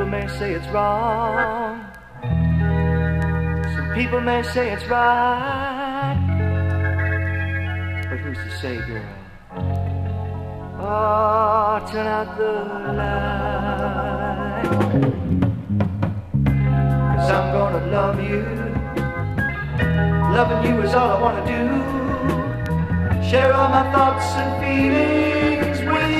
people may say it's wrong. Some people may say it's right. But who's to say, girl? Oh, turn out the light. Cause I'm gonna love you. Loving you is all I wanna do. Share all my thoughts and feelings with you.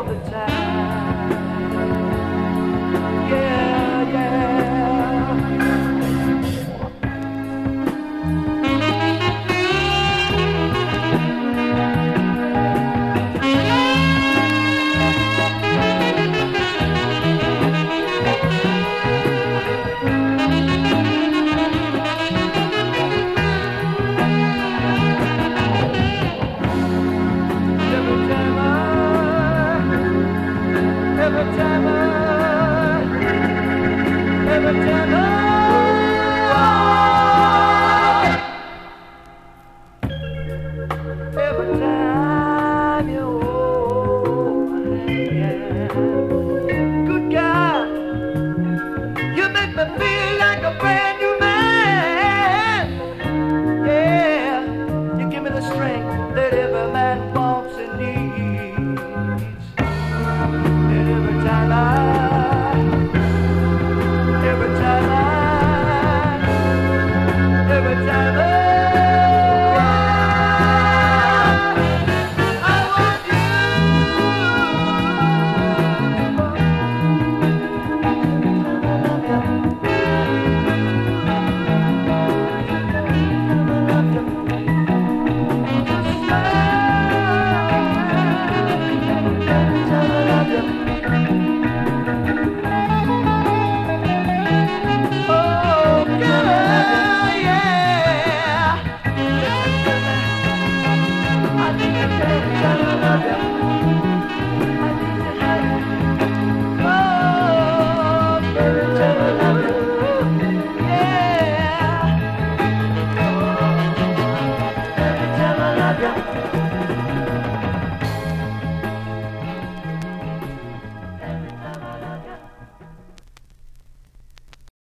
all the time. time